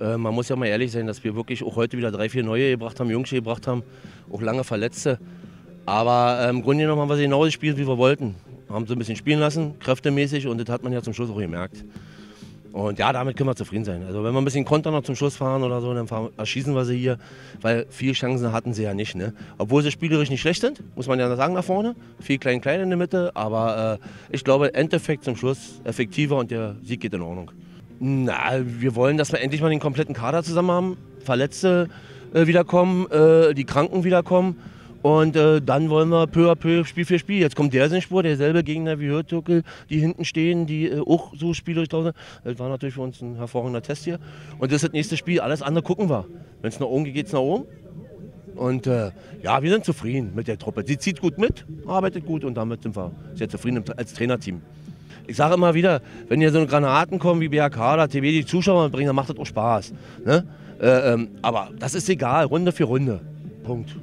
Äh, man muss ja mal ehrlich sein, dass wir wirklich auch heute wieder drei, vier neue gebracht haben, Jungs gebracht haben, auch lange Verletzte. Aber äh, im Grunde genommen haben wir sie genauso gespielt, wie wir wollten. Haben sie ein bisschen spielen lassen, kräftemäßig, und das hat man ja zum Schluss auch gemerkt. Und ja, damit können wir zufrieden sein. Also wenn wir ein bisschen Konter noch zum Schluss fahren oder so, dann fahren, erschießen wir sie hier, weil viele Chancen hatten sie ja nicht. Ne? Obwohl sie spielerisch nicht schlecht sind, muss man ja sagen nach vorne. Viel klein-klein in der Mitte, aber äh, ich glaube, Endeffekt zum Schluss effektiver und der Sieg geht in Ordnung. Na, wir wollen, dass wir endlich mal den kompletten Kader zusammen haben, Verletzte äh, wiederkommen, äh, die Kranken wiederkommen und äh, dann wollen wir peu à peu Spiel für Spiel. Jetzt kommt der in Spur, derselbe Gegner wie Hürtökel, die hinten stehen, die äh, auch so spielerisch draußen. Das war natürlich für uns ein hervorragender Test hier. Und das ist das nächste Spiel. Alles andere gucken wir. Wenn es nach oben geht, geht es nach oben. Und äh, ja, wir sind zufrieden mit der Truppe. Sie zieht gut mit, arbeitet gut und damit sind wir sehr zufrieden als Trainerteam. Ich sage immer wieder, wenn hier so eine Granaten kommen wie BHK oder TV, die Zuschauer bringen, dann macht das auch Spaß. Ne? Äh, ähm, aber das ist egal, Runde für Runde. Punkt.